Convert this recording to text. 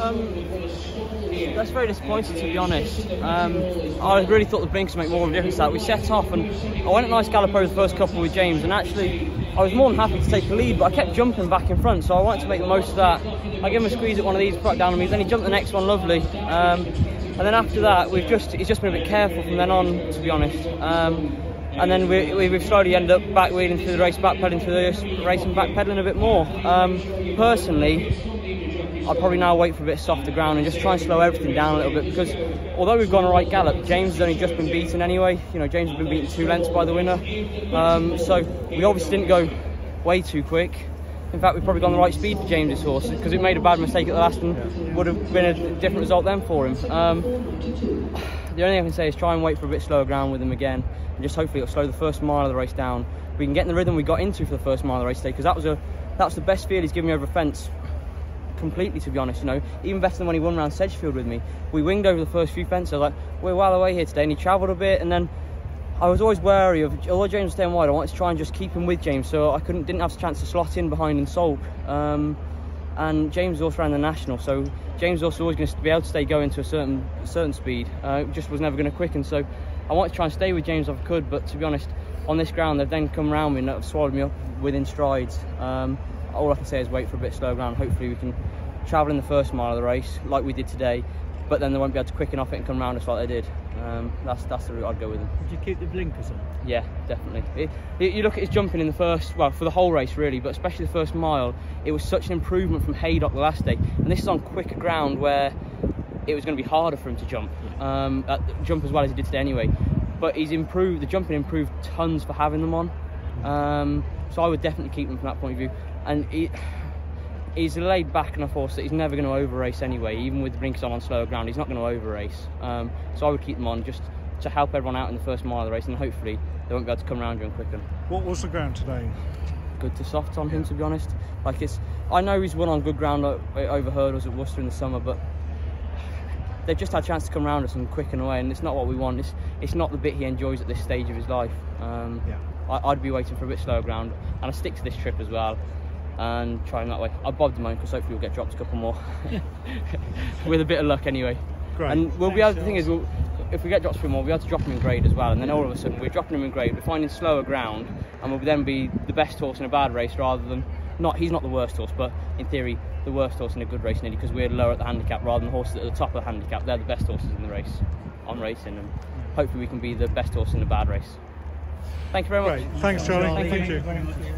Um, that's very disappointing to be honest. Um, I really thought the blinkers would make more of a difference. That we set off and I went a nice gallop over the first couple with James, and actually I was more than happy to take the lead, but I kept jumping back in front, so I wanted to make the most of that. I gave him a squeeze at one of these, brought down on me, then he jumped the next one, lovely. Um, and then after that, we've just he's just been a bit careful from then on, to be honest. Um, and then we, we, have slowly ended up back wheeling through the race, backpedaling through the race and backpedaling a bit more. Um, personally, I'd probably now wait for a bit of softer ground and just try and slow everything down a little bit because although we've gone a right gallop, James has only just been beaten anyway. You know, James has been beaten two lengths by the winner. Um, so we obviously didn't go way too quick. In fact, we've probably gone the right speed for James's horse because it made a bad mistake at the last and would have been a different result then for him. Um, the only thing I can say is try and wait for a bit slower ground with him again and just hopefully it'll slow the first mile of the race down. We can get in the rhythm we got into for the first mile of the race today because that was a that's the best feel he's given me over a fence completely to be honest you know. Even better than when he won around Sedgefield with me. We winged over the first few fences like we're well away here today and he travelled a bit and then I was always wary of although James was staying wide I wanted to try and just keep him with James so I couldn't didn't have a chance to slot in behind and sulk. Um, and James also ran the national so James was also always going to be able to stay going to a certain certain speed. Uh, just was never going to quicken so I wanted to try and stay with James if I could but to be honest on this ground they've then come around me and have swallowed me up within strides. Um, all I can say is wait for a bit slow ground. Hopefully we can travel in the first mile of the race like we did today but then they won't be able to quicken off it and come round us like they did. Um, that's that's the route I'd go with them. Did you keep the blinkers on? yeah definitely. It, it, you look at his jumping in the first well for the whole race really but especially the first mile it was such an improvement from Haydock the last day. And this is on quicker ground where it was going to be harder for him to jump um, jump as well as he did today anyway. But he's improved the jumping improved tons for having them on. Um, so I would definitely keep them from that point of view. And he, he's laid back enough horse that he's never going to over race anyway. Even with the blinkers on on slower ground he's not going to over race um, so I would keep them on just to help everyone out in the first mile of the race and hopefully they won't be able to come around you and quicken. What was the ground today? Good to soft on him to be honest. Like it's I know he's won on good ground over hurdles at Worcester in the summer but they've just had a chance to come around us and quicken away and it's not what we want. It's it's not the bit he enjoys at this stage of his life. Um, yeah. I, would be waiting for a bit slower ground and I stick to this trip as well and try him that way I bobbed him on because hopefully we'll get dropped a couple more with a bit of luck anyway Great. and we'll Thanks, be able the thing is we'll, if we get dropped from more, we'll be able to drop them in grade as well. And then all of a sudden, we're dropping them in grade, we're finding slower ground, and we'll then be the best horse in a bad race rather than not. He's not the worst horse, but in theory, the worst horse in a good race nearly because we're lower at the handicap rather than the horses at the top of the handicap. They're the best horses in the race on racing, and hopefully we can be the best horse in a bad race. Thank you very much. Great. Thanks, Charlie. Thank, Thank you.